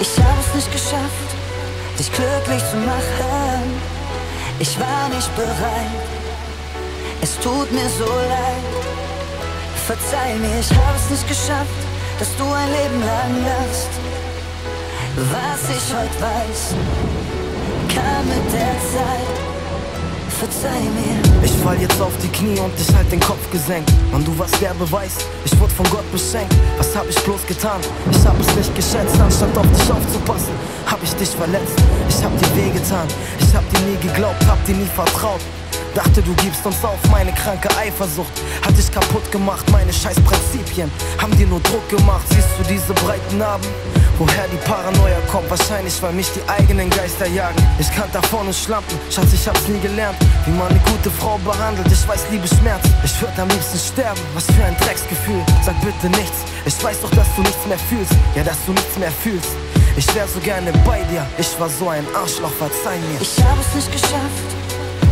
Ich habe es nicht geschafft, dich glücklich zu machen. Ich war nicht bereit, es tut mir so leid. Verzeih mir, ich habe es nicht geschafft, dass du ein Leben lang lachst. Was ich heute weiß, kam mit der Zeit. Verzeih mir. Ich fall jetzt auf die Knie und ich halt den Kopf gesenkt. Mann, du warst der Beweis, ich wurde von Gott beschenkt. Was hab ich bloß getan? Ich hab es nicht geschätzt, anstatt auf dich aufzupassen, hab ich dich verletzt. Ich hab dir wehgetan, ich hab dir nie geglaubt, hab dir nie vertraut. Dachte, du gibst uns auf, meine kranke Eifersucht hat dich kaputt gemacht, meine scheiß Prinzipien haben dir nur Druck gemacht. Siehst du diese breiten Narben? Woher die Paranoia kommt, wahrscheinlich weil mich die eigenen Geister jagen. Ich kann da vorne Schlampen, Schatz, ich hab's nie gelernt, wie man eine gute Frau behandelt. Ich weiß, Liebe schmerzt, ich würd am liebsten sterben. Was für ein Drecksgefühl, sag bitte nichts. Ich weiß doch, dass du nichts mehr fühlst, ja, dass du nichts mehr fühlst. Ich wär so gerne bei dir, ich war so ein Arschloch, verzeih mir. Ich hab es nicht geschafft,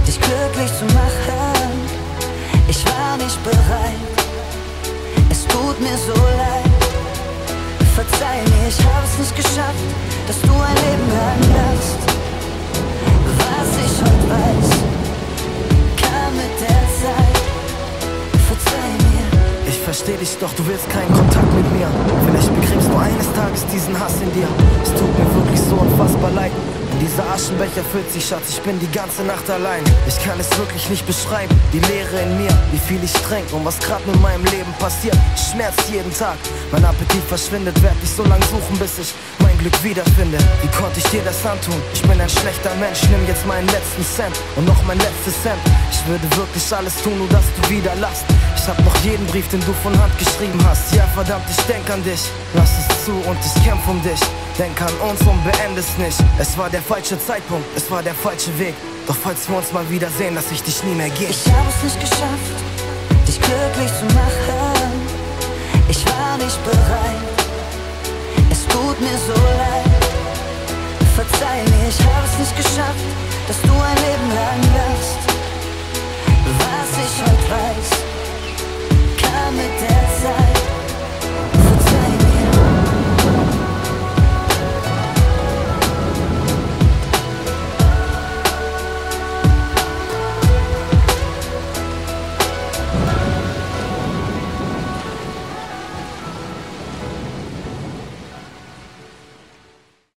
dich glücklich zu machen. Ich war nicht bereit, es tut mir so leid. Verzeih mir, ich hab es nicht geschafft, dass du ein Leben lang lachst. Was ich heute weiß, kam mit der Zeit. Verzeih mir. Ich versteh dich doch, du willst keinen Kontakt mit mir. Vielleicht begräbst du eines Tages diesen Hass in dir. Es tut mir wirklich so unfassbar leid. Dieser Aschenbecher füllt sich, Schatz, ich bin die ganze Nacht allein. Ich kann es wirklich nicht beschreiben, die Leere in mir, wie viel ich trinke und was grad mit meinem Leben passiert. Schmerzt jeden Tag, mein Appetit verschwindet, werd ich so lang suchen, bis ich mein Glück wiederfinde. Wie konnte ich dir das antun? Ich bin ein schlechter Mensch, nimm jetzt meinen letzten Cent und noch mein letztes Cent. Ich würde wirklich alles tun, nur dass du wieder lachst. Ich hab noch jeden Brief, den du von Hand geschrieben hast. Ja, verdammt, ich denk an dich. Lass es zu und ich kämpf um dich. Denk an uns und beende es nicht. Es war der falsche Zeitpunkt, es war der falsche Weg. Doch falls wir uns mal wiedersehen, lass ich dich nie mehr gehen. Ich hab es nicht geschafft, dich glücklich zu machen. Ich war nicht bereit, es tut mir so leid. Verzeih mir, ich hab es nicht geschafft, dass du ein Leben lang lachst. Was ich heute weiß,